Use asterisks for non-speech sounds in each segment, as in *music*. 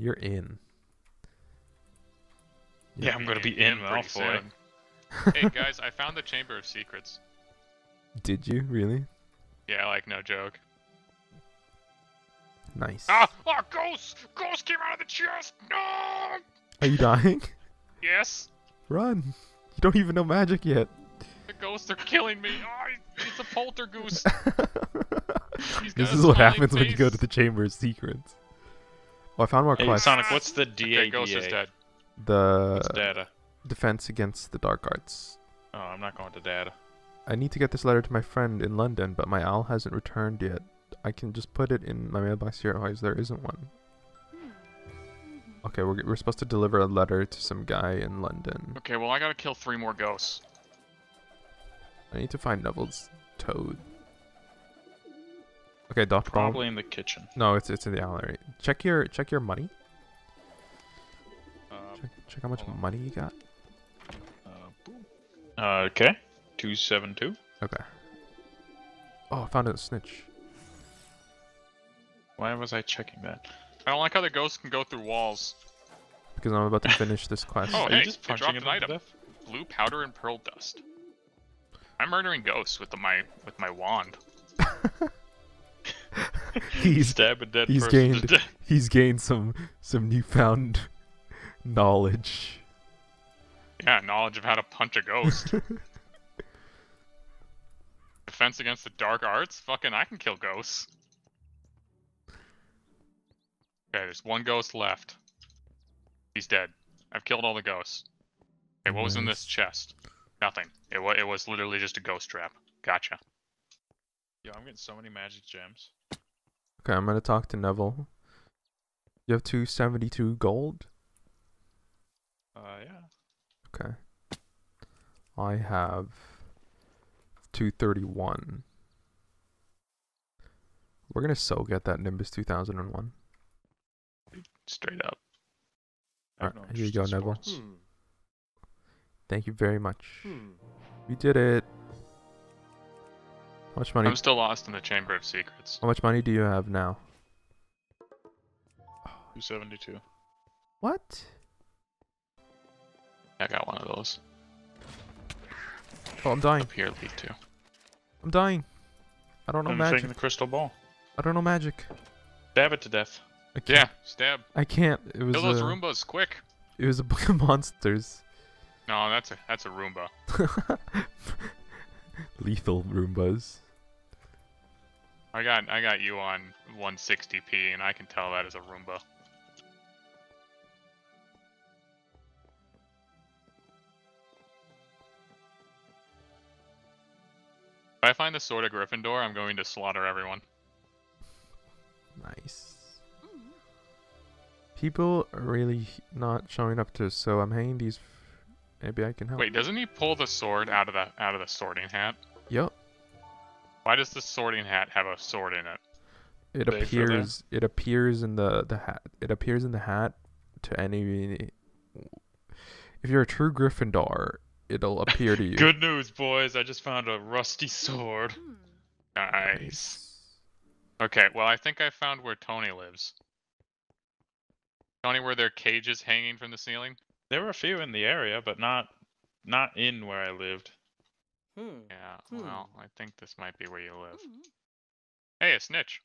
You're in. Yeah, I'm gonna be in pretty Malfoy. soon. *laughs* hey guys, I found the Chamber of Secrets. Did you really? Yeah, like no joke. Nice. Ah! Ah! Ghost! Ghost came out of the chest! No! Are you dying? *laughs* Yes! Run! You don't even know magic yet. The ghosts are killing me! Oh, it's a poltergeist! *laughs* This a is what smiling happens when you go to the Chamber of Secrets. Oh, I found more Hey, quests. Sonic, what's the DADA? Okay, Ghost is dead. The What's data? defense against the dark arts. Oh, I'm not going to data. I need to get this letter to my friend in London, but my owl hasn't returned yet. I can just put it in my mailbox here, otherwise there isn't one. Okay, we're, we're supposed to deliver a letter to some guy in London. Okay, well I gotta kill three more ghosts. I need to find Neville's toad. Okay, Dr. Bone. Probably in the kitchen. No, it's it's in the alley. Check your check your money. Uh, Check, check how much on. money you got. uh. Uh, okay. 272. Okay. Oh, I found a snitch. Why was I checking that? I don't like how the ghosts can go through walls. Because I'm about to finish this *laughs* quest. Oh, Are hey, you just they punching dropped an item. death? Blue powder and pearl dust. I'm murdering ghosts with the, my with my wand. *laughs* he's Stab a dead he's gained- *laughs* he's gained some some newfound *laughs* knowledge. Yeah, knowledge of how to punch a ghost. Defense against the dark arts? Fucking, I can kill ghosts. Okay, there's one ghost left. He's dead. I've killed all the ghosts. Okay, what was in this chest? Nothing. It, wa- it was literally just a ghost trap. Gotcha. Yo, I'm getting so many magic gems. Okay, I'm gonna talk to Neville. You have 272 gold? Uh, yeah. Okay. I have 231. We're gonna so get that Nimbus 2001. Straight up. Alright, here you go, Neville. Hmm. Thank you very much. Hmm. We did it. How much money? I'm still lost in the Chamber of Secrets. How much money do you have now? 272. What? I got one of those. Oh, I'm dying. Up here, lead to. I'm dying. I don't know I'm magic. taking the crystal ball. I don't know magic. Stab it to death. Yeah, stab. I can't. It was Kill those a, Roombas, quick! It was a book of *laughs* monsters. No, that's a that's a Roomba. *laughs* Lethal Roombas. I got I got you on 160p, and I can tell that is a Roomba. If I find the Sword of Gryffindor, I'm going to slaughter everyone. Nice. People are really not showing up to, so I'm hanging these. Maybe I can help. Wait, doesn't he pull the sword out of the out of the sorting hat? Yup. Why does the sorting hat have a sword in it? It appears. It appears in the the hat. It appears in the hat to any. If you're a true Gryffindor, it'll appear to *laughs* you. Good news, boys. I just found a rusty sword. Nice. Hmm. Okay, well I think I found where Tony lives. Tony, were there cages hanging from the ceiling? There were a few in the area, but not not in where I lived. Hmm. Yeah, Hmm. well, I think this might be where you live. Hey, a snitch.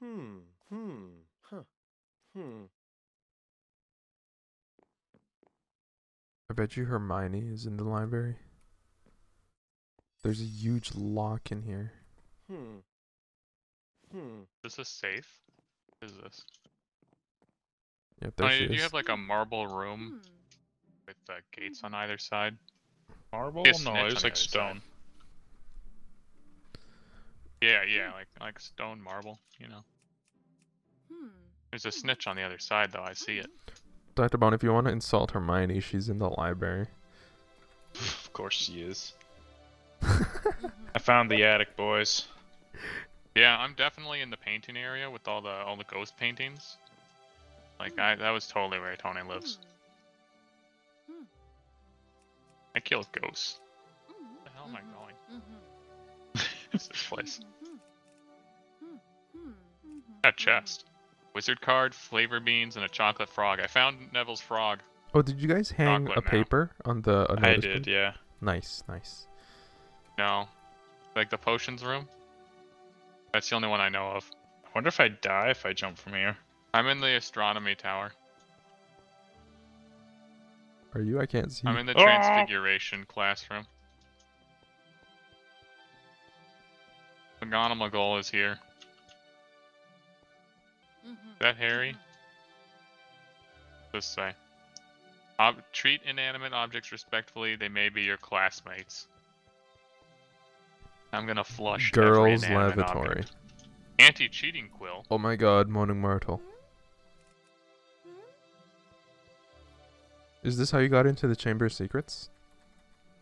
Hmm. Hmm. Huh. Hmm. I bet you Hermione is in the library. There's a huge lock in here. Hmm. Hmm. Is this safe? What is this? Yep, there Tony, she do you have like a marble room with uh, gates on either side? Marble? Yeah, no, snitch it was like other side. stone. Yeah, yeah, like like stone marble, you know. Hmm. There's a snitch on the other side though, I see it. Dr. Bone, if you want to insult Hermione, she's in the library. *laughs* of course she is. I found the attic, boys. Yeah, I'm definitely in the painting area with all the all the ghost paintings. Like I that was totally where Tony lives. Hmm. Hmm. I killed ghosts. Hmm. Where the hell am I mm-hmm. going? What's mm-hmm. *laughs* this place? Mm-hmm. that chest. Wizard card, flavor beans, and a chocolate frog. I found Neville's frog. Oh, did you guys hang Chocolate a now. paper on the? a I notice did, board? yeah. Nice, nice. No. Like the potions room? That's the only one I know of. I wonder if I die if I jump from here. I'm in the astronomy tower. Are you? I can't see. I'm in the Ah! transfiguration classroom. McGonagall is here. Is that Harry? This way. Ob- treat inanimate objects respectfully. They may be your classmates. I'm gonna flush every Girls' inanimate lavatory. Anti-cheating quill. Oh my God, Moaning Myrtle. Is this how you got into the Chamber of Secrets?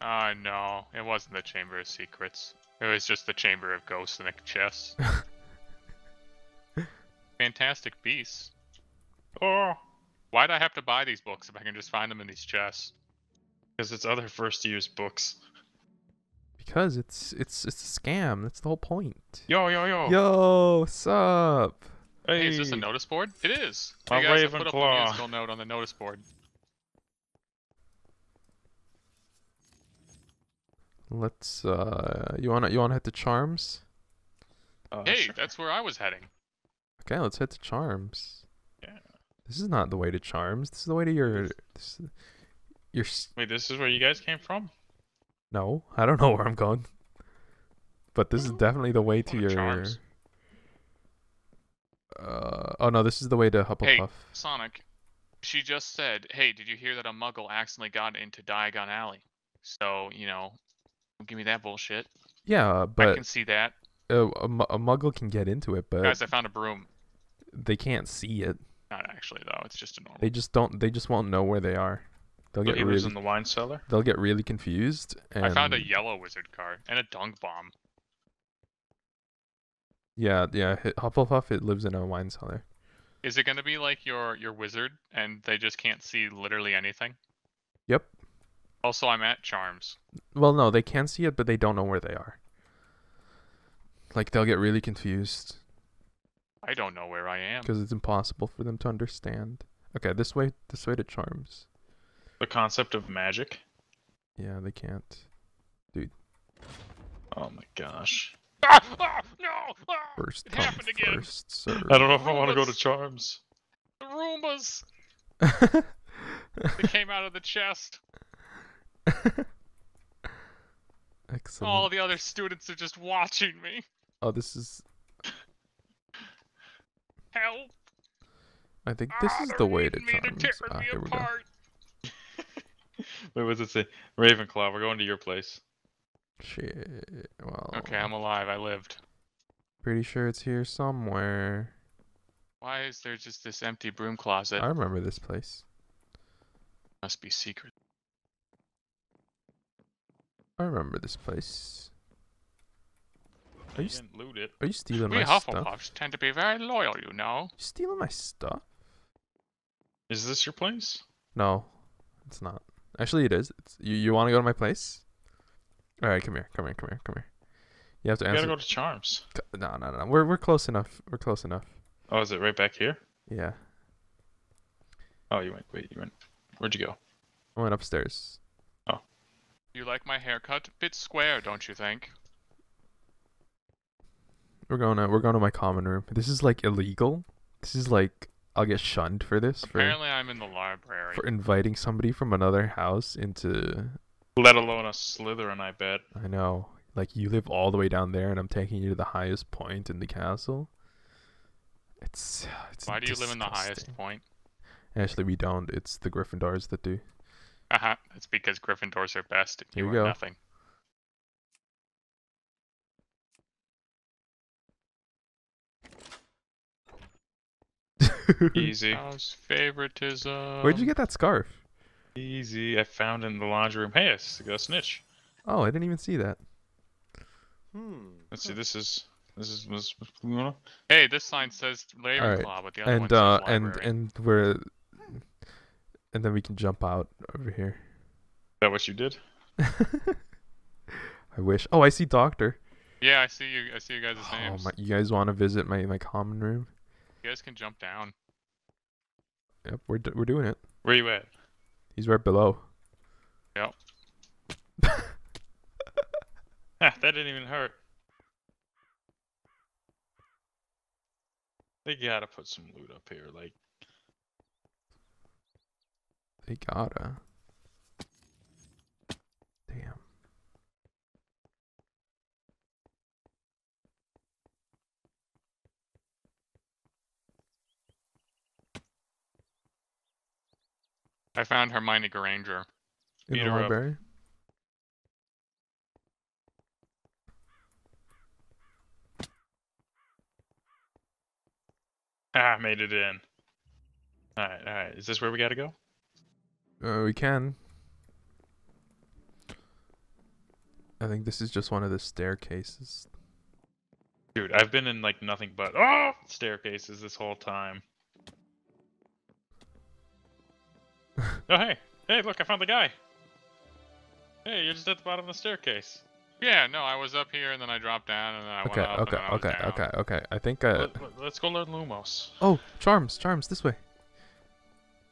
Uh, no, it wasn't the Chamber of Secrets. It was just the Chamber of Ghosts and a chest. *laughs* Fantastic Beasts. Oh, Why'd I have to buy these books if I can just find them in these chests? because it's other first use books. Because it's it's it's a scam. That's the whole point. Yo, yo, yo. Yo, what's up? Hey, is this a notice board? It is. My hey guys, I put up a Ravenclaw. musical note on the notice board. Let's uh you wanna you wanna hit the charms? Oh, hey, sure. that's where I was heading. Okay, let's hit the charms. Yeah. This is not the way to charms. This is the way to your this, your Wait, this is where you guys came from? No, I don't know where I'm going. But this is definitely the way to Go to your charms. uh oh no, this is the way to Hufflepuff. Hey, Sonic. She just said, "Hey, did you hear that a Muggle accidentally got into Diagon Alley?" So you know, don't give me that bullshit. yeah, but I can see that, uh, a, a muggle can get into it, but guys. I found a broom. they can't see it. Not actually though. It's just a normal. They just don't they just won't know where they are. They'll get really in the wine cellar? they'll get really confused and I found a yellow wizard card and a dung bomb. Yeah, yeah, Hu- Hufflepuff it lives in a wine cellar. Is it gonna be like your your wizard and they just can't see literally anything? Yep. Also, I'm at Charms. Well, no, they can see it, but they don't know where they are. Like they'll get really confused I don't know where I am. because it's impossible for them to understand. Okay, this way, this way to charms. The concept of magic? Yeah, they can't. Dude. Oh my gosh. Ah, ah, no! Ah, First it happened again. first serve. I don't know if I want to go to Charms. The Roombas! *laughs* They came out of the chest. *laughs* Excellent. All the other students are just watching me. Oh, this is. *laughs* Help! I think this Ah, is the way to eating me, they're charms. tearing Ah, me here we go. apart. *laughs* Wait, what's it say? Ravenclaw, we're going to your place. Shit. Well. Okay, I'm alive. I lived. pretty sure it's here somewhere. Why is there just this empty broom closet? I remember this place. Must be secret. I remember this place. Are you You loot it. Are you stealing We my stuff? We Hufflepuffs tend to be very loyal, you know. You stealing my stuff? Is this your place? No, it's not. Actually, it is. It's, you you want to go to my place? All right, come here, come here, come here, come here. You have to You answer. gotta go to Charms. No, no, no. We're we're close enough. We're close enough. Oh, is it right back here? Yeah. Oh, you went. Wait, you went. Where'd you go? I went upstairs. You like my haircut? Bit square, don't you think? We're going to we're going to my common room. This is like illegal. This is like I'll get shunned for this for Apparently, I'm in the library. for inviting somebody from another house into. Let alone a Slytherin, I bet. I know. Like you live all the way down there, and I'm taking you to the highest point in the castle. It's. it's Why do you live in the highest point? Actually, we don't. It's the Gryffindors that do. Haha, it's because Gryffindors are best. Here You we are go. nothing. *laughs* Easy. House favoritism. Where'd you get that scarf? Easy. I found it in the laundry room. Hey, I s- got a snitch. Oh, I didn't even see that. Hmm. Let's see. This is. This is. This, Hey, this sign says Alright, Ravenclaw, but the other one And says uh, and library. and we're, and then we can jump out over here. that what you did? *laughs* I wish. Oh, I see Doctor. Yeah, I see you. I see you guys' Oh names. my! You guys want to visit my my common room? You guys can jump down. Yep, we're we're doing it. Where you at? He's right below. Yep. *laughs* *laughs* That didn't even hurt. They gotta put some loot up here, like They gotta. Damn. I found Hermione Granger. In the her up. library. ah, made it in. All right, all right. Is this where we gotta go? Uh, we can. I think this is just one of the staircases. Dude, I've been in like nothing but oh staircases this whole time. *laughs* oh hey, hey, look, I found the guy. Hey, you're just at the bottom of the staircase. Yeah, no, I was up here and then I dropped down and then I Okay, went up okay, and then I was okay, down. okay, okay. I think uh Let, us go learn Lumos. Oh, charms, charms this way.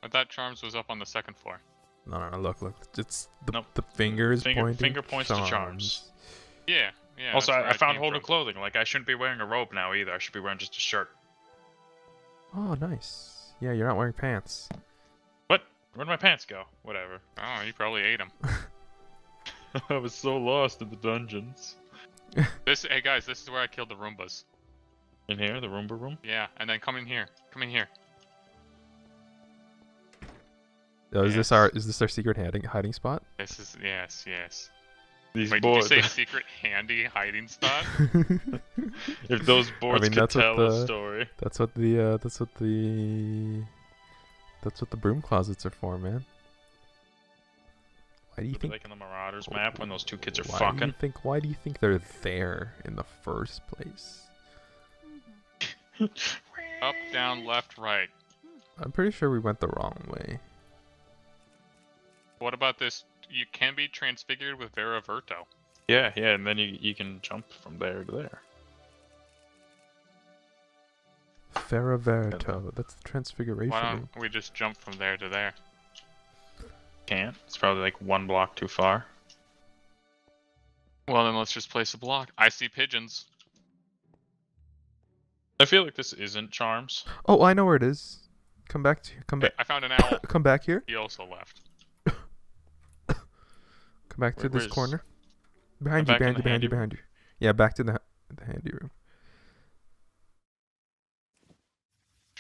I thought Charms was up on the second floor. No, no, no, look, look. It's the, Nope. the fingers Finger- pointing. finger points to charms. Yeah, yeah. also, I, I found came whole new from. clothing. Like, I shouldn't be wearing a robe now either. I should be wearing just a shirt. Oh, nice. Yeah, you're not wearing pants. What? Where'd my pants go? Whatever. Oh, you probably ate them. *laughs* I was so lost in the dungeons. *laughs* This, hey guys, this is where I killed the Roombas. In here, the Roomba room. Yeah, and then come in here. Come in here. Oh, is this our is this our secret hiding hiding spot? This is yes, yes. These Wait, did you say *laughs* secret handy hiding spot? *laughs* if those boards mean, could tell the- a story. that's what the uh that's what the that's what the broom closets are for, man. Why do you It'd think like in the Marauders map when those two kids are why do you think why do you think they're there in the first place? *laughs* Up, down, left, right. I'm pretty sure we went the wrong way. What about this? You can be transfigured with Vera Verto. Yeah, yeah, and then you you can jump from there to there. Vera Verto. That's the transfiguration. Why don't we just jump from there to there? Can't. It's probably like one block too far. Well, then let's just place a block. I see pigeons. I feel like this isn't charms. Oh, I know where it is. Come back to come Hey, back I found an owl. *laughs* come back here. he also left. Come back to Where- this corner. Behind you, behind you, behind you, behind you. Yeah, back to the the handy room.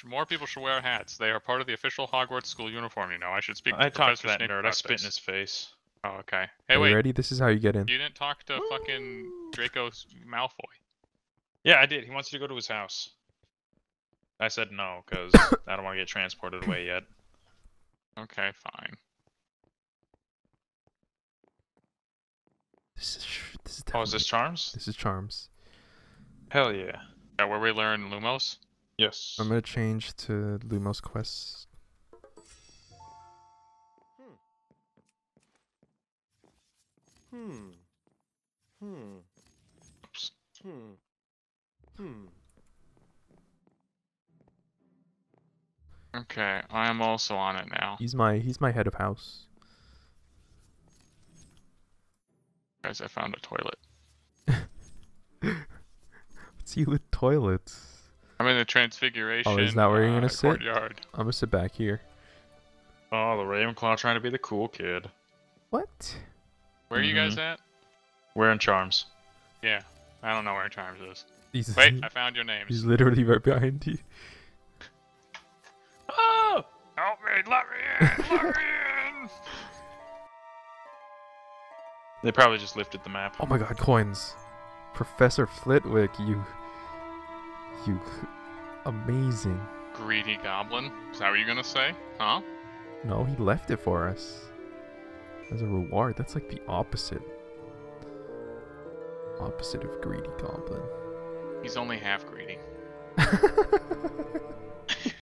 More people should wear hats. They are part of the official Hogwarts school uniform. You know, I should speak. I to talked to that nerd. I about spit in his face. Oh, okay. Hey, Are you wait. ready? This is how you get in. You didn't talk to fucking Draco Malfoy. Yeah, I did. He wants you to go to his house. I said no because *coughs* I don't want to get transported away yet. Okay, fine. This is sh- this is Oh, is this charms? this is charms. Hell yeah. That where we learn Lumos. Yes. I'm gonna change to Lumos Quest. Hmm. Hmm. Oops. Hmm. Hmm. Okay, I am also on it now. He's my he's my head of house. Guys, I found a toilet. What's you with toilets? I'm in the Transfiguration. Oh, is that where you're gonna uh, sit? Courtyard. I'm gonna sit back here. Oh, the Ravenclaw trying to be the cool kid. What? Where are you guys at? We're in charms. Yeah, I don't know where Charms is. He's Wait, *laughs* I found your names. he's literally right behind you. Oh! Help me! Let me in! Let me in! *laughs* They probably just lifted the map. Oh my god, coins. Professor Flitwick, you you amazing. Greedy goblin. Is that what you're gonna say? Huh? No, he left it for us. As a reward. That's like the opposite. Opposite of greedy goblin. He's only half greedy. *laughs*